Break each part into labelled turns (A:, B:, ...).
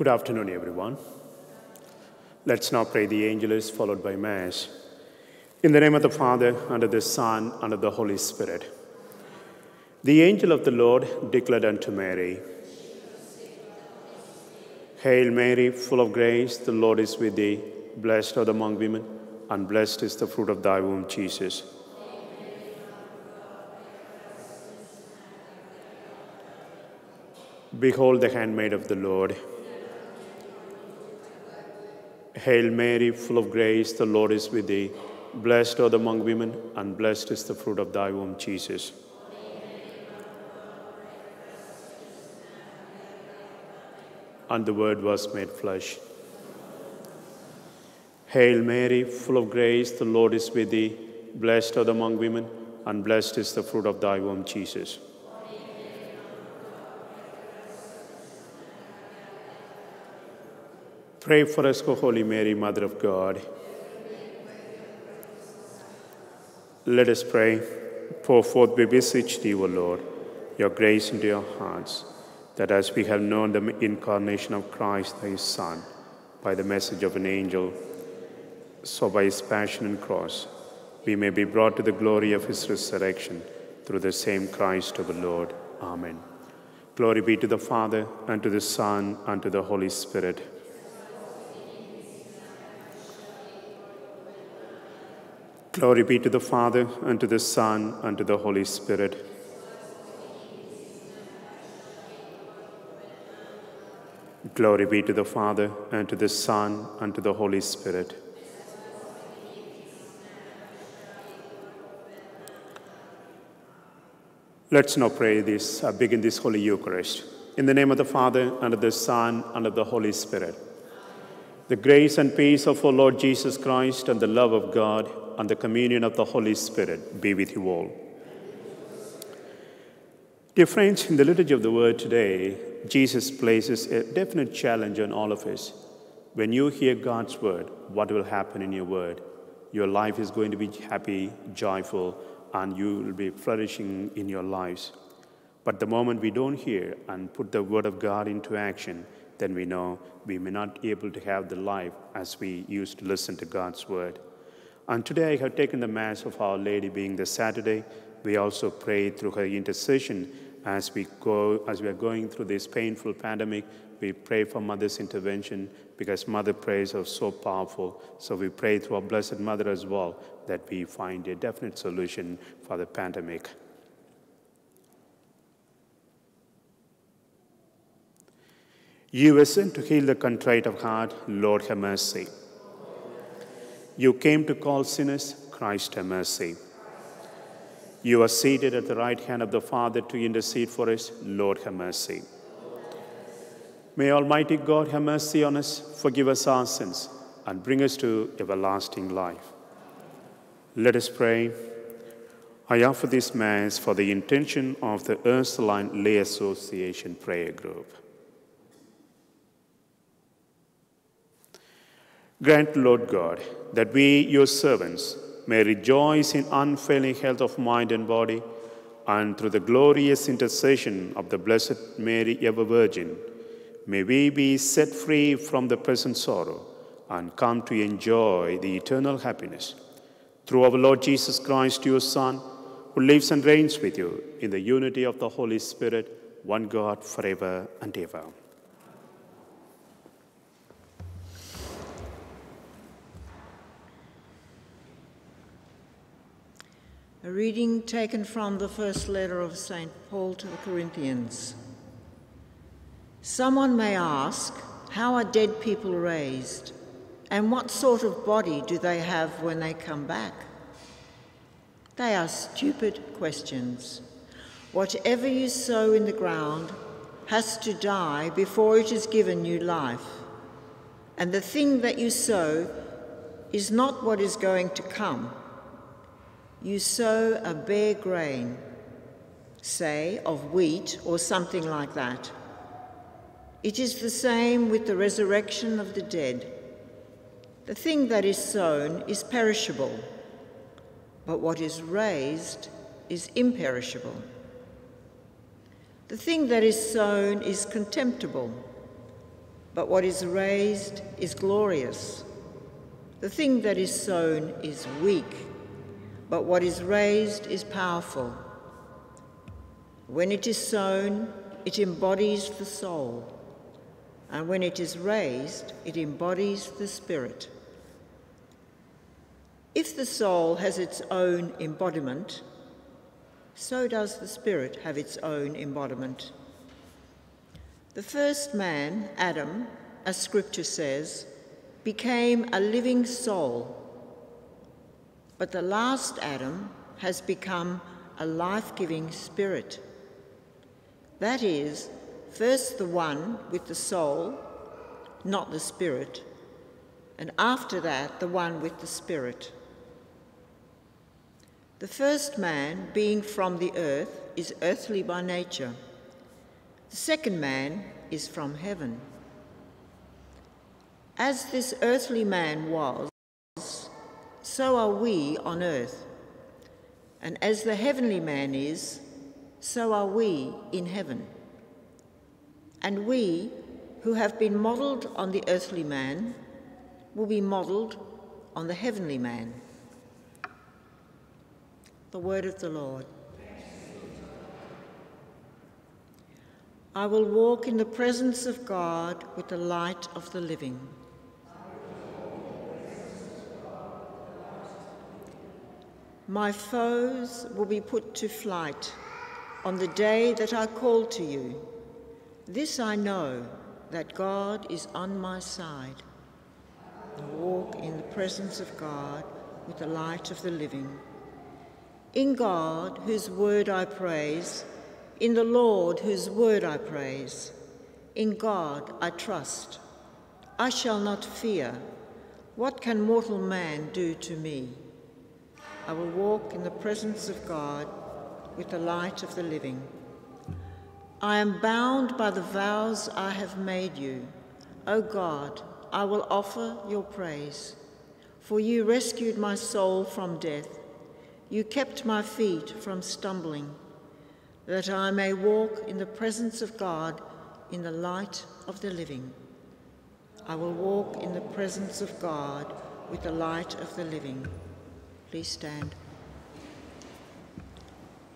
A: Good afternoon, everyone. Let's now pray the Angelus followed by Mass. In the name of the Father, and of the Son, and of the Holy Spirit. The angel of the Lord declared unto Mary, Hail Mary, full of grace, the Lord is with thee. Blessed art thou among women, and blessed is the fruit of thy womb, Jesus. Behold the handmaid of the Lord. Hail Mary, full of grace, the Lord is with thee. Blessed art thou among women, and blessed is the fruit of thy womb, Jesus. And the Word was made flesh. Hail Mary, full of grace, the Lord is with thee. Blessed art thou among women, and blessed is the fruit of thy womb, Jesus. Pray for us, O Holy Mary, Mother of God. Let us pray. Pour forth, we beseech thee, O Lord, your grace into your hearts, that as we have known the incarnation of Christ, thy Son, by the message of an angel, so by his passion and cross, we may be brought to the glory of his resurrection through the same Christ our Lord. Amen. Glory be to the Father, and to the Son, and to the Holy Spirit. Glory be to the Father, and to the Son, and to the Holy Spirit. Glory be to the Father, and to the Son, and to the Holy Spirit. Let's now pray this, uh, begin this Holy Eucharist. In the name of the Father, and of the Son, and of the Holy Spirit. The grace and peace of our Lord Jesus Christ, and the love of God, and the communion of the Holy Spirit be with you all. Dear friends, in the liturgy of the word today, Jesus places a definite challenge on all of us. When you hear God's word, what will happen in your word? Your life is going to be happy, joyful, and you will be flourishing in your lives. But the moment we don't hear and put the word of God into action, then we know we may not be able to have the life as we used to listen to God's word. And today I have taken the Mass of Our Lady being the Saturday. We also pray through her intercession as we go, as we are going through this painful pandemic. We pray for Mother's intervention because Mother prayers are so powerful. So we pray through our Blessed Mother as well that we find a definite solution for the pandemic. You were to heal the contrite of heart, Lord have mercy. You came to call sinners, Christ have mercy. You are seated at the right hand of the Father to intercede for us, Lord have mercy. May Almighty God have mercy on us, forgive us our sins, and bring us to everlasting life. Let us pray. I offer this Mass for the intention of the Ursuline Lay Association Prayer Group. Grant, Lord God, that we, your servants, may rejoice in unfailing health of mind and body, and through the glorious intercession of the Blessed Mary, ever Virgin, may we be set free from the present sorrow and come to enjoy the eternal happiness. Through our Lord Jesus Christ, your Son, who lives and reigns with you in the unity of the Holy Spirit, one God, forever and ever.
B: A reading taken from the first letter of St. Paul to the Corinthians. Someone may ask, How are dead people raised? And what sort of body do they have when they come back? They are stupid questions. Whatever you sow in the ground has to die before it is given new life. And the thing that you sow is not what is going to come you sow a bare grain, say of wheat or something like that. It is the same with the resurrection of the dead. The thing that is sown is perishable, but what is raised is imperishable. The thing that is sown is contemptible, but what is raised is glorious. The thing that is sown is weak, but what is raised is powerful. When it is sown, it embodies the soul, and when it is raised, it embodies the spirit. If the soul has its own embodiment, so does the spirit have its own embodiment. The first man, Adam, as scripture says, became a living soul, but the last Adam has become a life giving spirit. That is, first the one with the soul, not the spirit, and after that the one with the spirit. The first man, being from the earth, is earthly by nature. The second man is from heaven. As this earthly man was, so are we on earth. And as the heavenly man is, so are we in heaven. And we, who have been modelled on the earthly man, will be modelled on the heavenly man. The word of the Lord. I will walk in the presence of God with the light of the living. My foes will be put to flight on the day that I call to you. This I know, that God is on my side. I walk in the presence of God with the light of the living. In God, whose word I praise, in the Lord, whose word I praise, in God I trust. I shall not fear. What can mortal man do to me? I will walk in the presence of God with the light of the living. I am bound by the vows I have made you. O God, I will offer your praise. For you rescued my soul from death you kept my feet from stumbling, that I may walk in the presence of God in the light of the living. I will walk in the presence of God with the light of the living. Please stand.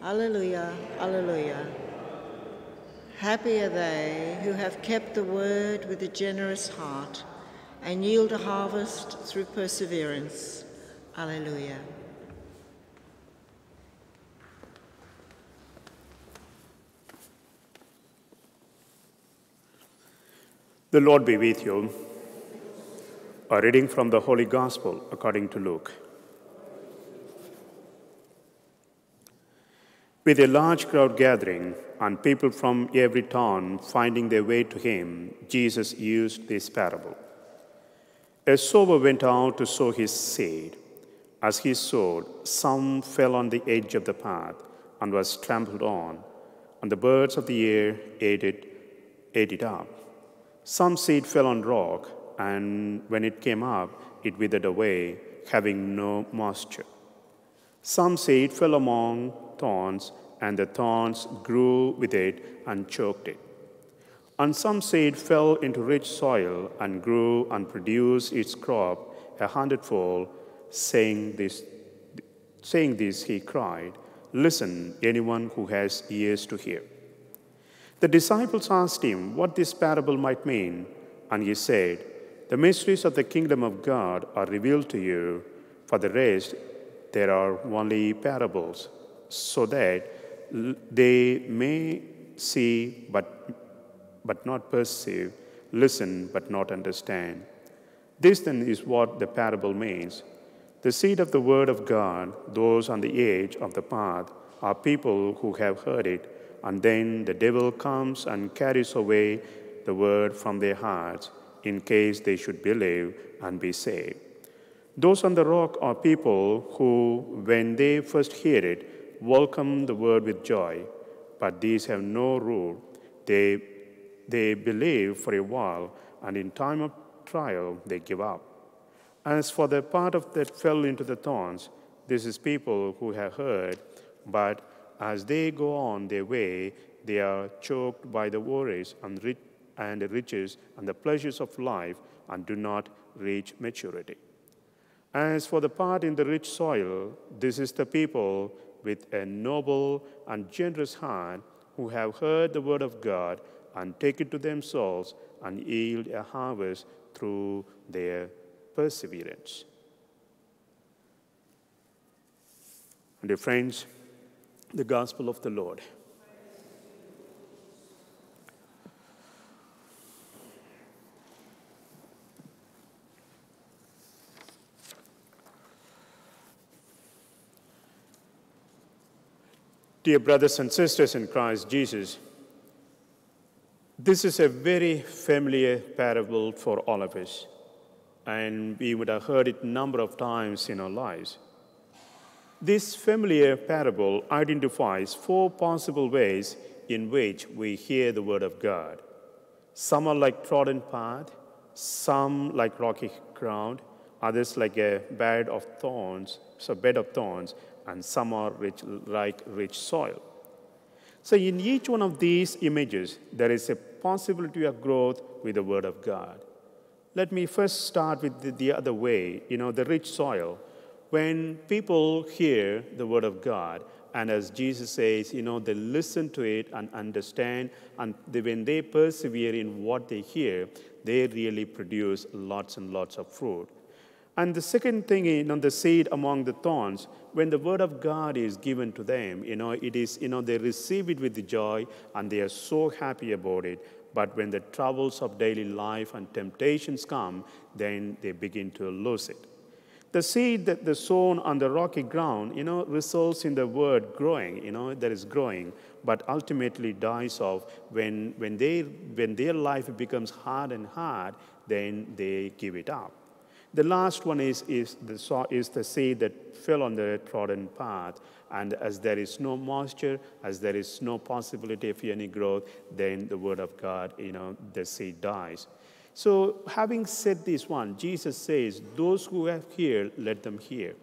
B: Alleluia, alleluia. Happy are they who have kept the word with a generous heart and yield a harvest through perseverance. Alleluia.
A: The Lord be with you. A reading from the Holy Gospel according to Luke. With a large crowd gathering and people from every town finding their way to him, Jesus used this parable. A sower went out to sow his seed. As he sowed, some fell on the edge of the path and was trampled on, and the birds of the air ate it, ate it up. Some seed fell on rock, and when it came up, it withered away, having no moisture. Some seed fell among thorns, and the thorns grew with it and choked it. And some seed fell into rich soil and grew and produced its crop a hundredfold. Saying this, saying this, he cried, Listen, anyone who has ears to hear. The disciples asked him what this parable might mean, and he said, The mysteries of the kingdom of God are revealed to you. For the rest, there are only parables, so that they may see but, but not perceive, listen but not understand. This then is what the parable means. The seed of the word of God, those on the edge of the path, are people who have heard it and then the devil comes and carries away the word from their hearts in case they should believe and be saved. Those on the rock are people who, when they first hear it, welcome the word with joy, but these have no rule. They, they believe for a while, and in time of trial, they give up. As for the part of that fell into the thorns, this is people who have heard, but as they go on their way, they are choked by the worries and and the riches and the pleasures of life and do not reach maturity. As for the part in the rich soil, this is the people with a noble and generous heart who have heard the word of God and take it to themselves and yield a harvest through their perseverance. And dear friends, the gospel of the Lord. Dear brothers and sisters in Christ Jesus, this is a very familiar parable for all of us, and we would have heard it a number of times in our lives. This familiar parable identifies four possible ways in which we hear the word of God. Some are like trodden path, some like rocky ground, others like a bed of thorns, so bed of thorns, and some are rich, like rich soil. So, in each one of these images, there is a possibility of growth with the Word of God. Let me first start with the, the other way, you know, the rich soil. When people hear the Word of God, and as Jesus says, you know, they listen to it and understand, and they, when they persevere in what they hear, they really produce lots and lots of fruit. And the second thing, know, the seed among the thorns, when the word of God is given to them, you know, it is, you know, they receive it with joy and they are so happy about it. But when the troubles of daily life and temptations come, then they begin to lose it. The seed that is sown on the rocky ground, you know, results in the word growing, you know, that is growing, but ultimately dies off when, when, they, when their life becomes hard and hard, then they give it up. The last one is, is, the, saw is the seed that fell on the trodden path. And as there is no moisture, as there is no possibility of any growth, then the word of God, you know, the seed dies. So, having said this one, Jesus says, Those who have heard, let them hear.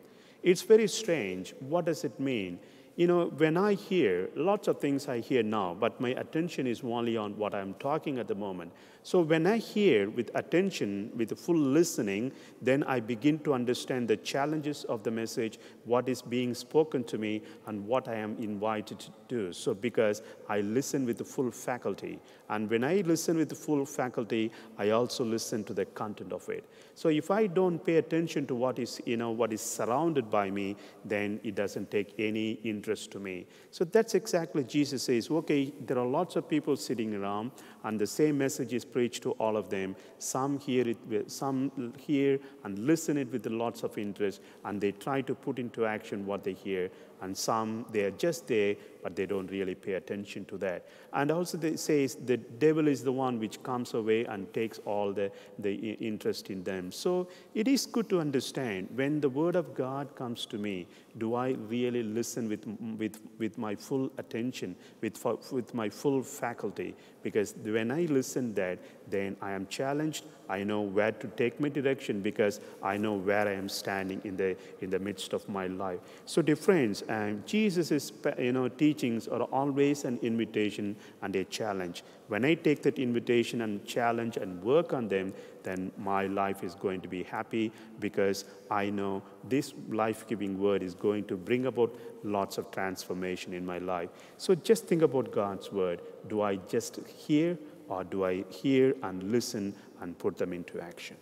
A: It's very strange. What does it mean? You know, when I hear, lots of things I hear now, but my attention is only on what I'm talking at the moment. So when I hear with attention, with full listening, then I begin to understand the challenges of the message, what is being spoken to me, and what I am invited to do. So because I listen with the full faculty. And when I listen with the full faculty, I also listen to the content of it. So if I don't pay attention to what is, you know, what is surrounded by me, then it doesn't take any interest to me. So that's exactly Jesus says, okay, there are lots of people sitting around, and the same message is preached to all of them. Some hear it, some hear and listen it with lots of interest, and they try to put into action what they hear. And some they are just there, but they don't really pay attention to that. And also, they says the devil is the one which comes away and takes all the, the interest in them. So it is good to understand when the word of God comes to me, do I really listen with, with, with my full attention, with, with my full faculty? Because when I listen that, then I am challenged. I know where to take my direction because I know where I am standing in the, in the midst of my life. So, dear friends, um, Jesus' you know, teachings are always an invitation and a challenge. When I take that invitation and challenge and work on them, then my life is going to be happy because I know this life giving word is going to bring about lots of transformation in my life. So just think about God's word. Do I just hear or do I hear and listen and put them into action?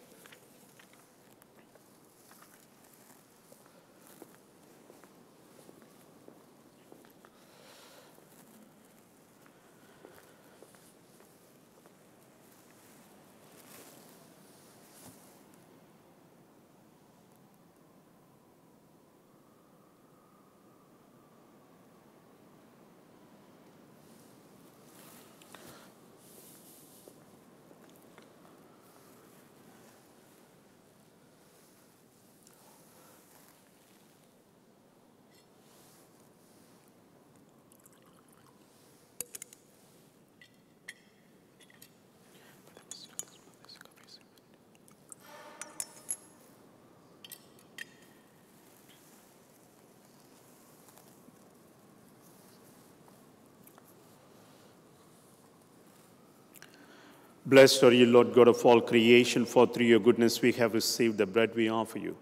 A: Blessed are you, Lord God of all creation, for through your goodness we have received the bread we offer you.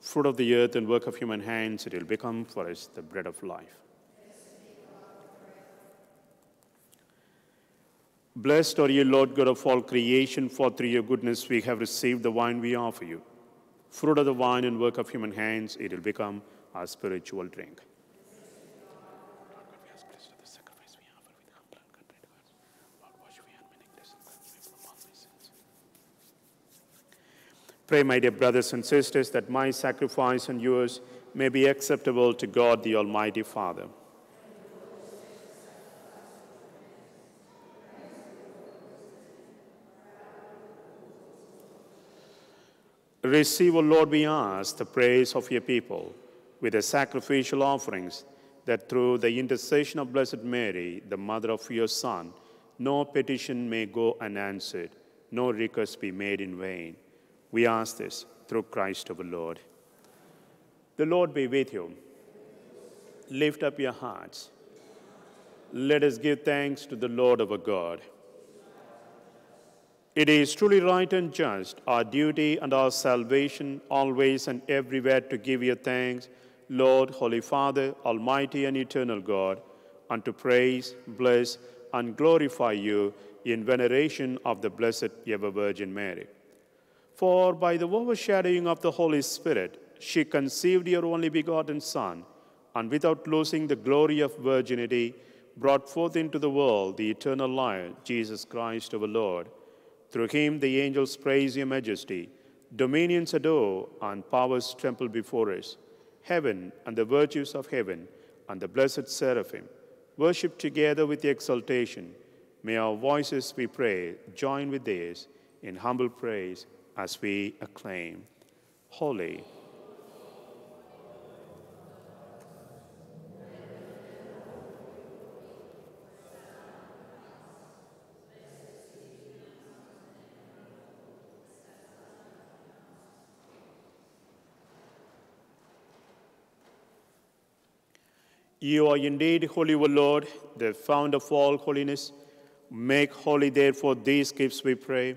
A: Fruit of the earth and work of human hands, it will become for us the bread of life. Blessed are you, Lord God of all creation, for through your goodness we have received the wine we offer you. Fruit of the vine and work of human hands, it will become our spiritual drink. Pray, my dear brothers and sisters, that my sacrifice and yours may be acceptable to God the Almighty Father. Receive, O Lord, we ask, the praise of your people with the sacrificial offerings, that through the intercession of Blessed Mary, the mother of your Son, no petition may go unanswered, no request be made in vain. We ask this through Christ our Lord. The Lord be with you. Lift up your hearts. Let us give thanks to the Lord our God. It is truly right and just, our duty and our salvation, always and everywhere to give you thanks, Lord, Holy Father, Almighty and eternal God, and to praise, bless, and glorify you in veneration of the Blessed Ever Virgin Mary. For by the overshadowing of the Holy Spirit, she conceived your only begotten Son, and without losing the glory of virginity, brought forth into the world the eternal Lion, Jesus Christ our Lord. Through him the angels praise your majesty, dominions adore, and powers tremble before us. Heaven and the virtues of heaven and the blessed seraphim worship together with the exaltation. May our voices, we pray, join with theirs in humble praise as we acclaim, Holy. You are indeed holy, O Lord, the fount of all holiness. Make holy, therefore, these gifts, we pray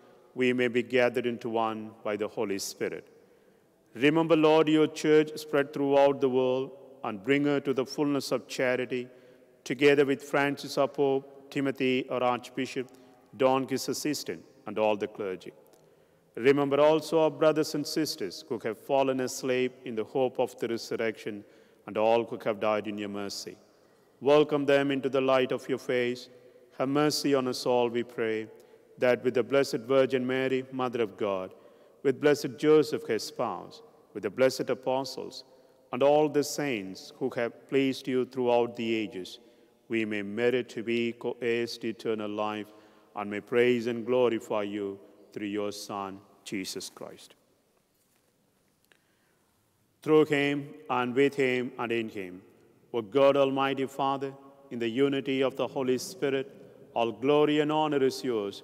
A: we may be gathered into one by the Holy Spirit. Remember, Lord, your church spread throughout the world and bring her to the fullness of charity, together with Francis our Pope, Timothy our Archbishop, Don his assistant, and all the clergy. Remember also our brothers and sisters who have fallen asleep in the hope of the resurrection, and all who have died in your mercy. Welcome them into the light of your face. Have mercy on us all, we pray that with the Blessed Virgin Mary, Mother of God, with blessed Joseph, her spouse, with the blessed apostles, and all the saints who have pleased you throughout the ages, we may merit to be co-heirs to eternal life and may praise and glorify you through your Son, Jesus Christ. Through him and with him and in him, O God Almighty Father, in the unity of the Holy Spirit, all glory and honor is yours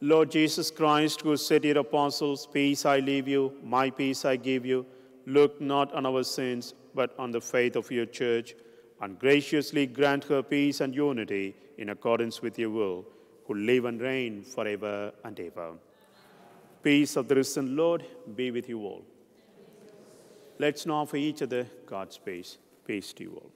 A: Lord Jesus Christ, who said to your apostles, Peace I leave you, my peace I give you, look not on our sins, but on the faith of your church and graciously grant her peace and unity in accordance with your will, who live and reign forever and ever. Peace of the risen Lord be with you all. Let's now for each other God's peace. Peace to you all.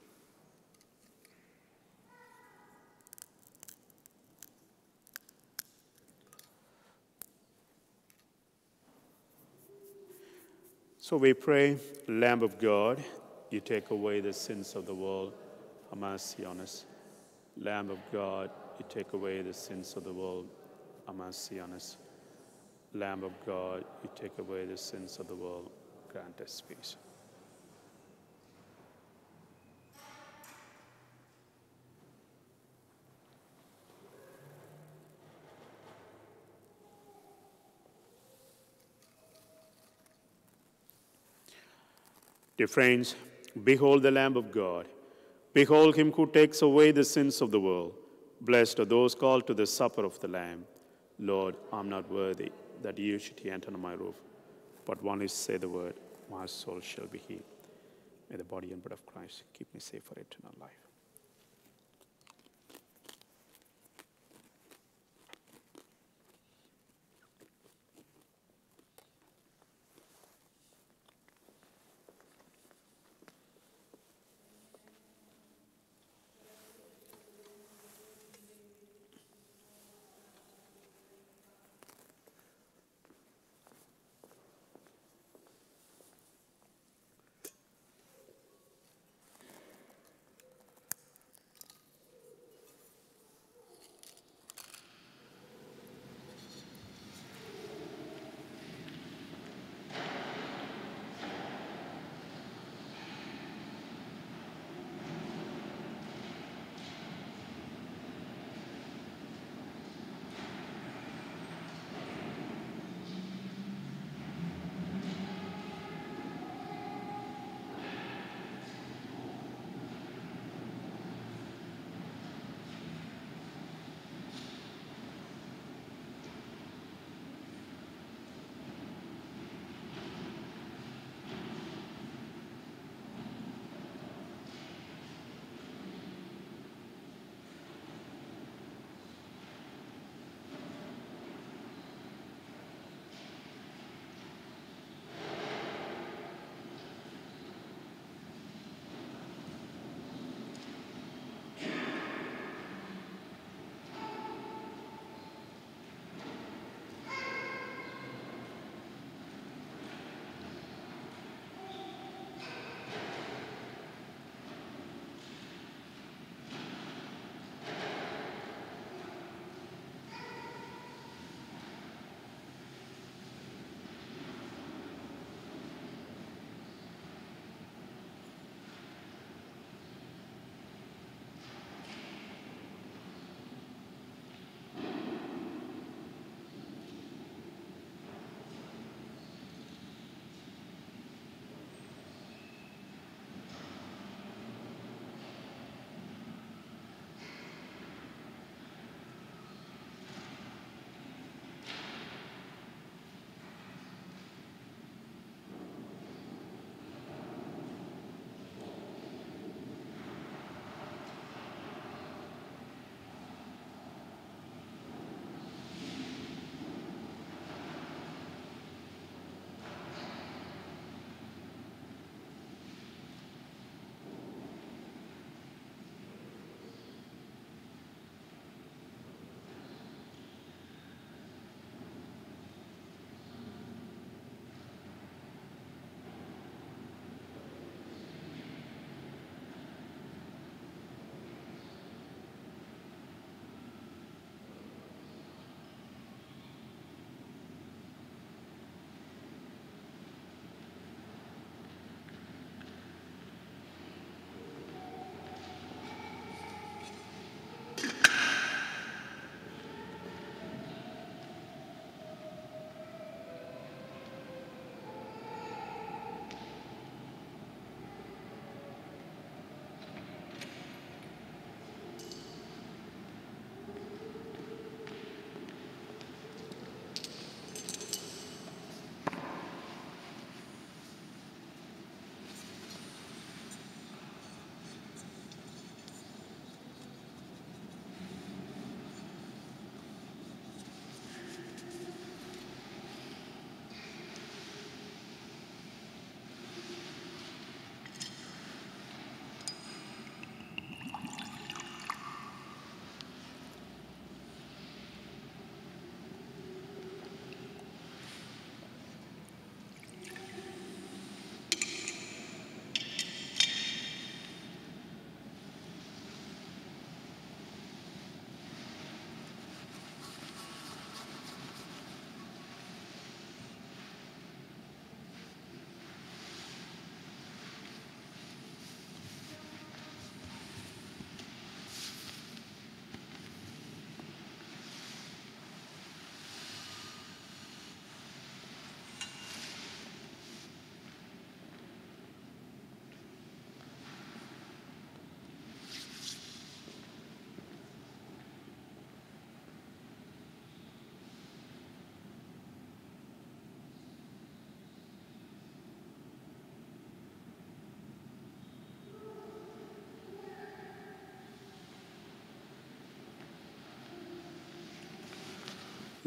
A: So we pray, Lamb of God, you take away the sins of the world. Have mercy on us. Lamb of God, you take away the sins of the world. Have mercy on us. Lamb of God, you take away the sins of the world. Grant us peace. Dear friends, behold the Lamb of God. Behold him who takes away the sins of the world. Blessed are those called to the supper of the Lamb. Lord, I'm not worthy that you should enter under my roof, but only say the word, my soul shall be healed. May the body and blood of Christ keep me safe for eternal life.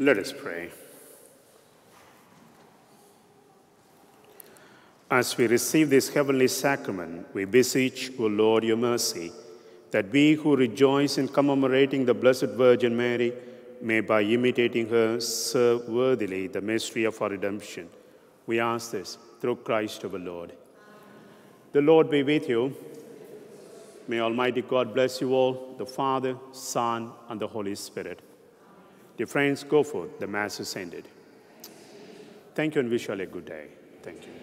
A: Let us pray. As we receive this heavenly sacrament, we beseech, O Lord, your mercy, that we who rejoice in commemorating the Blessed Virgin Mary may, by imitating her, serve worthily the mystery of our redemption. We ask this through Christ our Lord. The Lord be with you. May Almighty God bless you all, the Father, Son, and the Holy Spirit. Dear friends, go forth. The Mass is ended. Thank you and wish you all a good day. Thank you.